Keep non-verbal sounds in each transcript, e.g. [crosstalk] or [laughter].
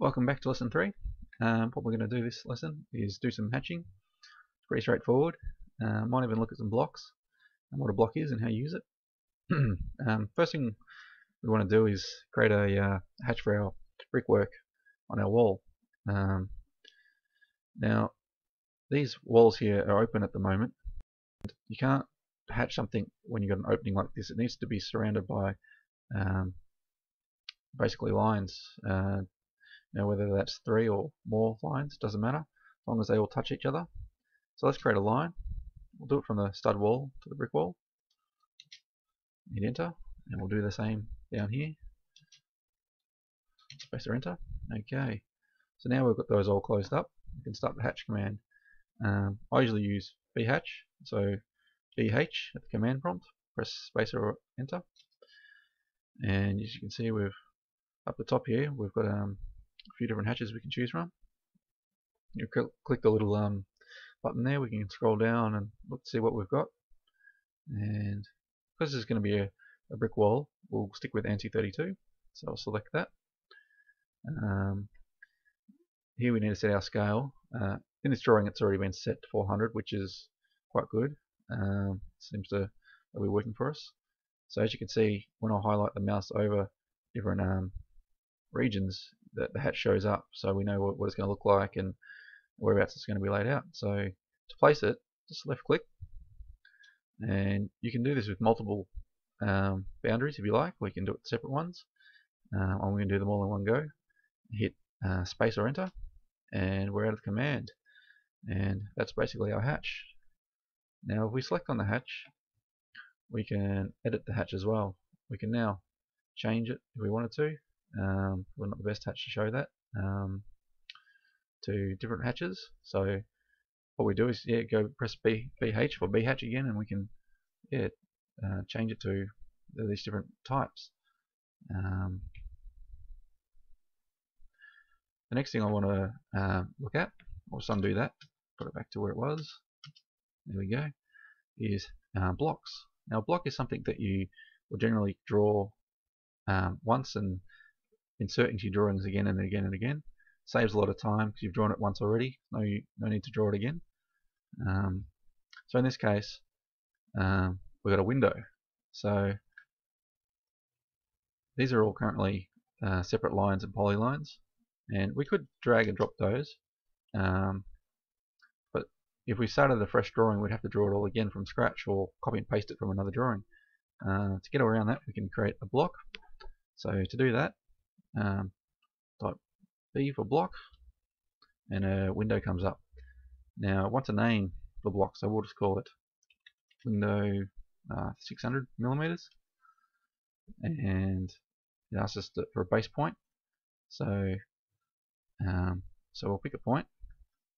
Welcome back to lesson 3. Um, what we're going to do this lesson is do some hatching. It's pretty straightforward. Uh, might even look at some blocks and what a block is and how you use it. [clears throat] um, first thing we want to do is create a uh, hatch for our brickwork on our wall. Um, now these walls here are open at the moment. You can't hatch something when you've got an opening like this. It needs to be surrounded by um, basically lines. Uh, now whether that's three or more lines, doesn't matter, as long as they all touch each other. So let's create a line. We'll do it from the stud wall to the brick wall. Hit enter, and we'll do the same down here. Space or enter. Okay. So now we've got those all closed up. We can start the hatch command. Um, I usually use bhatch, so bh at the command prompt. Press space or enter. And as you can see, we've up the top here, we've got um, a few different hatches we can choose from. You click the little um, button there, we can scroll down and look see what we've got. And because this is going to be a, a brick wall, we'll stick with ANSI 32. So I'll select that. Um, here we need to set our scale. Uh, in this drawing it's already been set to 400 which is quite good. Um, seems to be working for us. So as you can see when I highlight the mouse over different um, regions that the hatch shows up so we know what, what it's going to look like and whereabouts it's going to be laid out. So to place it, just left click and you can do this with multiple um, boundaries if you like. We can do it separate ones. Um, I'm going to do them all in one go. Hit uh, space or enter and we're out of command and that's basically our hatch. Now if we select on the hatch we can edit the hatch as well. We can now change it if we wanted to um, we're not the best hatch to show that um, to different hatches. So what we do is yeah go press B, BH for BH again and we can yeah uh, change it to these different types. Um, the next thing I want to uh, look at just undo that put it back to where it was. There we go is uh, blocks. Now block is something that you will generally draw um, once and insert into your drawings again and again and again. Saves a lot of time because you've drawn it once already. No, no need to draw it again. Um, so in this case, um, we've got a window. So these are all currently uh, separate lines and polylines, and we could drag and drop those. Um, but if we started a fresh drawing, we'd have to draw it all again from scratch or copy and paste it from another drawing. Uh, to get around that, we can create a block. So to do that, um, type B for block and a window comes up. Now it wants a name for the block so we'll just call it window uh, 600 millimeters. And it asks us to, for a base point. So um, so we'll pick a point.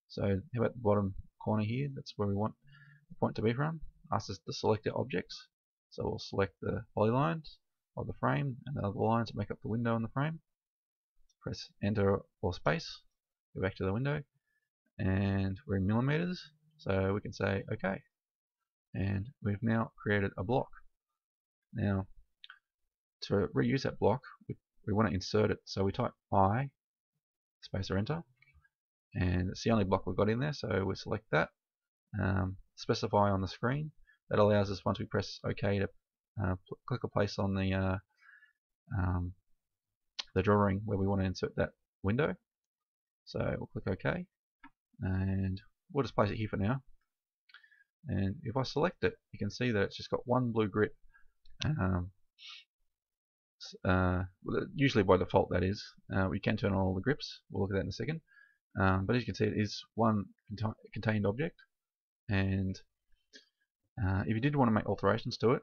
So how about the bottom corner here? That's where we want the point to be from. Asks us to select our objects. So we'll select the polylines of the frame and the other lines that make up the window in the frame. Press enter or space, go back to the window, and we're in millimeters, so we can say OK. And we've now created a block. Now, to reuse that block, we, we want to insert it, so we type I, space or enter, and it's the only block we've got in there, so we select that, um, specify on the screen. That allows us, once we press OK, to click a place on the uh, um, the drawing where we want to insert that window. So we'll click OK and we'll just place it here for now. And if I select it, you can see that it's just got one blue grip. Um, uh, usually by default that is. Uh, we can turn on all the grips. We'll look at that in a second. Um, but as you can see, it is one contained object. And uh, if you did want to make alterations to it,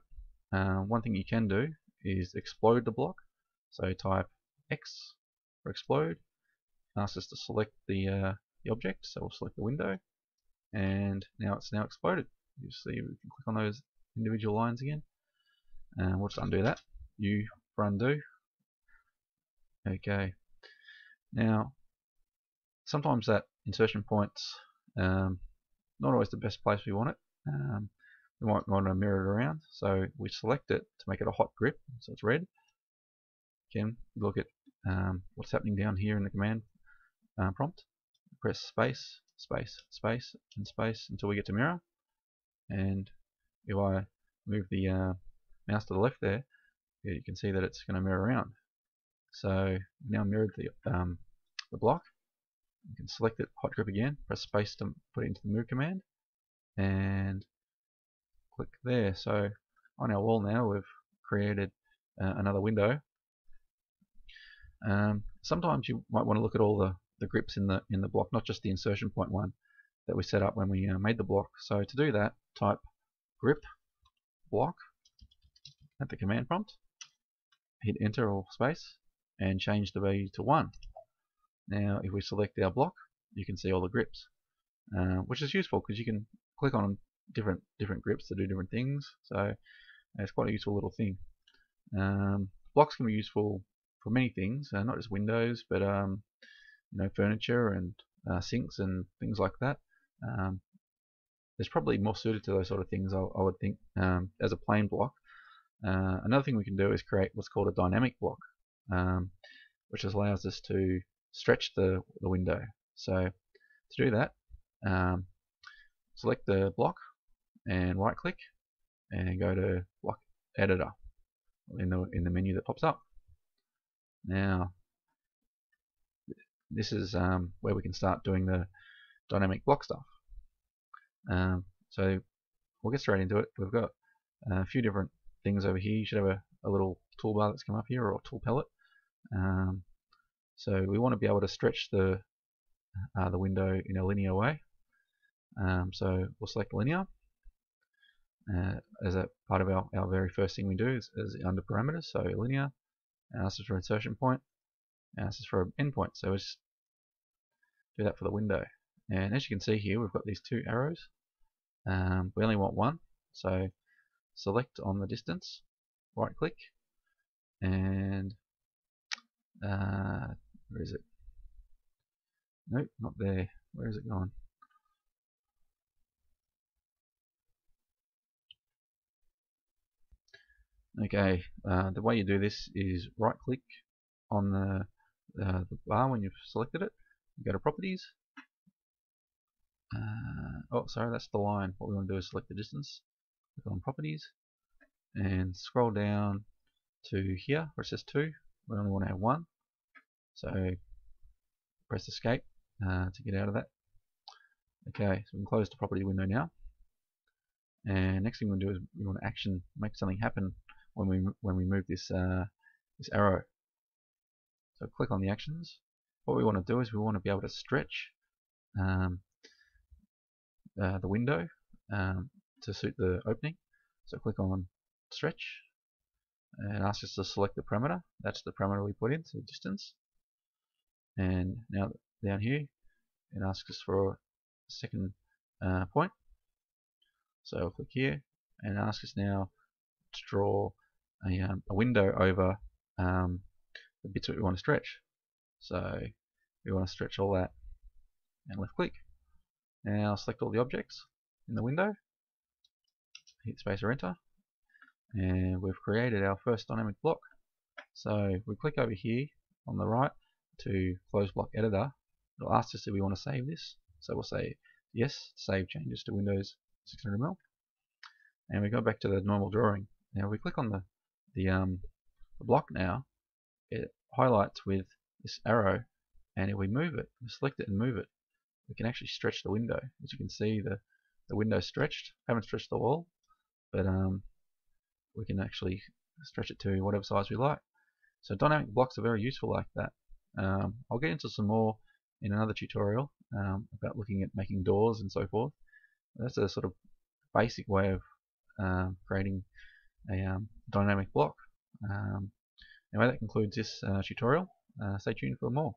uh, one thing you can do is explode the block. So type X for explode. Asks us to select the, uh, the object, so we'll select the window. And now it's now exploded. You see we can click on those individual lines again. And we'll just undo that. U for undo. Okay. Now, sometimes that insertion point's um, not always the best place we want it. Um, we might want to mirror it around so we select it to make it a hot grip so it's red again look at um, what's happening down here in the command uh, prompt. Press space, space, space, and space until we get to mirror. And if I move the uh, mouse to the left there, you can see that it's going to mirror around. So now mirrored the, um, the block. You can select it, hot grip again, press space to put it into the move command, and click there. So on our wall now we've created uh, another window. Um, sometimes you might want to look at all the, the grips in the in the block, not just the insertion point one that we set up when we uh, made the block. So to do that, type grip block at the command prompt, hit enter or space, and change the value to 1. Now if we select our block, you can see all the grips, uh, which is useful because you can click on different different grips to do different things. So it's quite a useful little thing. Um, blocks can be useful for many things, uh, not just windows, but um, you know, furniture and uh, sinks and things like that. Um, it's probably more suited to those sort of things, I, I would think, um, as a plain block. Uh, another thing we can do is create what's called a dynamic block, um, which allows us to stretch the, the window. So to do that, um, select the block and right click and go to block editor in the in the menu that pops up. Now this is um, where we can start doing the dynamic block stuff. Um, so we'll get straight into it. We've got a few different things over here. You should have a, a little toolbar that's come up here or a tool palette. Um, so we want to be able to stretch the uh, the window in a linear way. Um, so we'll select linear uh, as a part of our, our very first thing we do is, is under parameters. So linear, and this is for insertion point, and this is for endpoint. So we'll just do that for the window. And as you can see here, we've got these two arrows. Um, we only want one, so select on the distance, right click, and uh, where is it? Nope, not there. Where is it gone? Okay, uh, the way you do this is right click on the, uh, the bar when you've selected it, you go to properties, uh, oh sorry that's the line, what we want to do is select the distance, click on properties, and scroll down to here where it says 2, we only want to have 1, so press escape uh, to get out of that. Okay, so we can close the property window now. And next thing we want to do is we want to action, make something happen when we when we move this uh, this arrow. So click on the actions. What we want to do is we want to be able to stretch um, uh, the window um, to suit the opening. So click on stretch and ask us to select the parameter. That's the parameter we put in, so distance. And now down here, it asks us for a second uh, point. So I'll click here and ask us now to draw a, um, a window over um, the bits that we want to stretch. So we want to stretch all that and left click. Now select all the objects in the window, hit space or enter, and we've created our first dynamic block. So we click over here on the right to close block editor. It'll ask us if we want to save this. So we'll say yes, save changes to Windows 600ml. And we go back to the normal drawing. Now we click on the the, um, the block now, it highlights with this arrow, and if we move it, we select it and move it, we can actually stretch the window. As you can see, the, the window stretched. I haven't stretched the wall, but um, we can actually stretch it to whatever size we like. So dynamic blocks are very useful like that. Um, I'll get into some more in another tutorial um, about looking at making doors and so forth. That's a sort of basic way of um, creating a um, dynamic block. Um, anyway, that concludes this uh, tutorial. Uh, stay tuned for more.